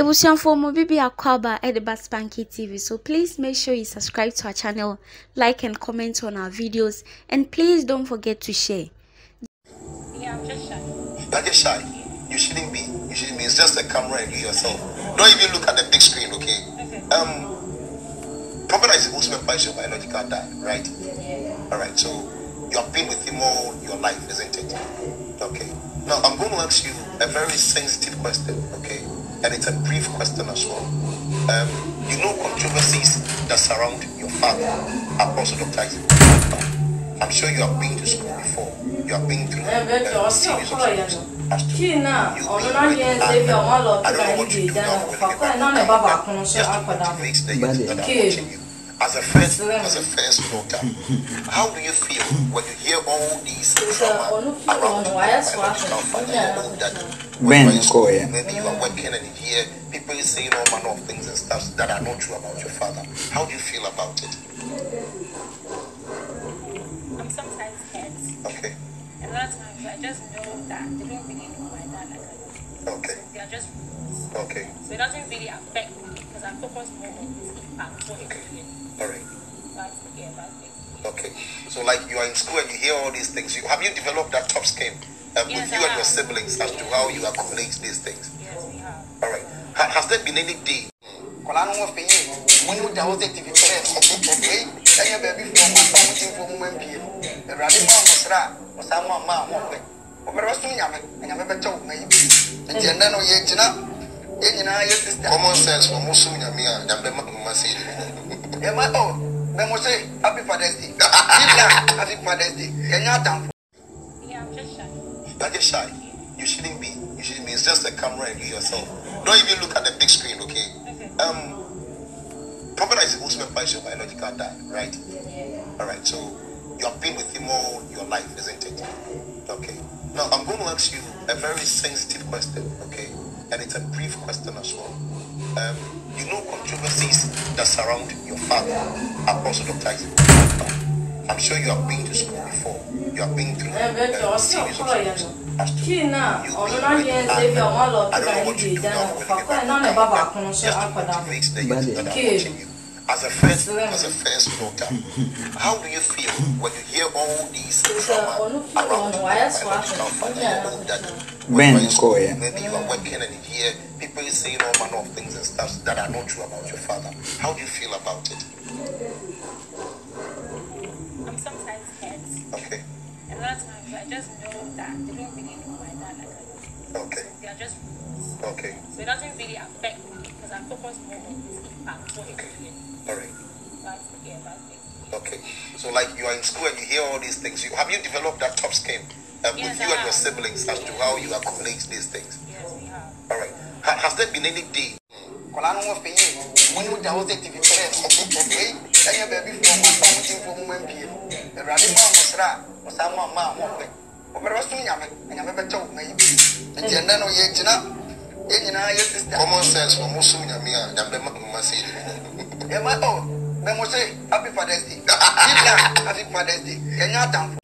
Ebusianfo mo bibi akwaba at the Baspanki TV. So please make sure you subscribe to our channel, like and comment on our videos, and please don't forget to share. Yeah, I'm just shy. You're shy. You shouldn't be. You shouldn't be. It's just a camera and you yourself. Don't even look at the big screen, okay? Okay. Um, Prophet is also a your biological dad, right? Yeah. All right. So you have been with him all your life, isn't it? Okay. Now I'm going to ask you a very sensitive question, okay? And it's a brief question as well. Um, you know controversies that surround your father, Apostle Dr. Isaac. I'm sure you have been to school before. You have been through ẹ bẹ tí uh, ọsẹ series of schools no as to kii náà you ọno being náà with yẹn ṣe bi ọmọ lọ I ká ní what di you do ìdáná now when you get fakọ ẹ náà ní town, bá but baako no so just to akọdà motivate the youth that are Kid. watching you. As a first, as a first daughter, how do you feel when you hear all these Sir, drama around your wayẹ so biological aṣọ father? You yàrá know that kọkọ when Ben you are in school, Koye. maybe you are working and you hear people saying all manner of things and stuff that are not true about your father. How do you feel about it? I'm sometimes hurt. Okay, And a lot of times I just know that they don't really know my dad like I do. okay, They are just rules. okay, So it doesn't really affect me because I focus more on his impact, what he's doing. all right. That's yeah, that's it. Okay, so like you are in school and you hear all these things. You, have you developed that top skin um, Yes, with you I and your siblings as to how you accommodate these things? Yes, we have. All right. Ha- has there been any day kɔla no wɔ fɛ yi mo ni mo da wo sɛ tv tɛrɛ ɛyi ɛnyɛ baabi fo ɔmo afa mo ti fo mo ma mpie no awurade ma ɔmo sra ɔsa mo ama mo ɔpɛ ɔbɛrɛ bɛ som nyame na nyame bɛ ma yi nti ɛnɛ no yɛ gyina nyinaa yɛ sista common sense for most nyame a nyame ma ma say yɛ ma ɔ se happy fathers day sibla happy fathers day yɛ atamfo You're just shy. You shouldn't be. You shouldn't be. It's just a camera and you yourself. Don't even look at the big screen, okay? Okay. Um, Prophet is also a your biological dad, right? All right. So you have been with him all your life, isn't it? Okay. Now I'm going to ask you a very sensitive question, okay? And it's a brief question as well. Um, you know controversies that surround your father, Apostle Dr. Isaac. I'm sure you have been to school before. You have been through ẹ bẹ tí uh, ọsẹ series of schools no as to kii náà you being náà with yẹn ṣe bi ọmọ lọ I don't ká know ní what you do now ìdáná when you get fakọ ẹ back náà to ní town, bá but baako no so just to motivate the youth that are watching you. As a first, Slim. as a first daughter, how do you feel when you hear all these Sir, drama around your wayẹ so aṣọ biological ọdún father? You yàrá know that when you are Ben in school, Koye. maybe you are working and you hear people saying all manner of things and stuff that are not true about your father. How do you feel about it? I'm sometimes hurt. Okay, And a lot of times I just know that they don't really know my dad like I do. okay, They are just rules. okay, So it doesn't really affect me because I focus more on his impact, what he's doing. all right. That's yeah, that's it. Okay, so like you are in school and you hear all these things. You have you developed that top skin um, Yes, with you I and your siblings as to how you accommodate these things? Yes, we have. All right. Ha- has there been any day kɔla no wɔ fɛ yi mo ni mo da wo sɛ tv tɛrɛ ɛyi ɛnyɛ baabi fo ɔmo afa mo ti fo mo ma mpie no awurade ma ɔmo sra ɔsa mo ama mo ɔpɛ ɔbɛrɛ bɛ som nyame na nyame bɛ kyɛw ma yi. Nti ɛnɛ no yɛ gyina yɛ nyinaa yɛ sista common sense for most nyame a nyame ma ma say yɛ ma ɔ bɛ mo se happy fathers day. Sibla happy fathers day. Yɛ nya atamfo